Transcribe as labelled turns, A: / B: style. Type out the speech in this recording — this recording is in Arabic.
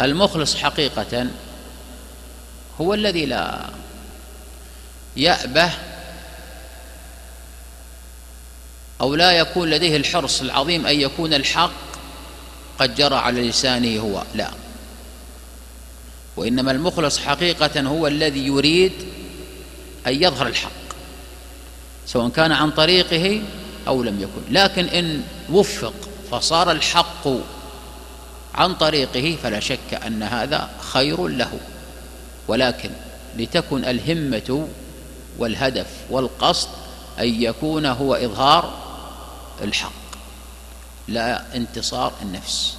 A: المخلص حقيقة هو الذي لا يأبه أو لا يكون لديه الحرص العظيم أن يكون الحق قد جرى على لسانه هو لا. وإنما المخلص حقيقة هو الذي يريد أن يظهر الحق سواء كان عن طريقه أو لم يكن. لكن إن وفق فصار الحق عن طريقه فلا شك أن هذا خير له. ولكن لتكن الهمة والهدف والقصد أن يكون هو إظهار الحق لا انتصار النفس.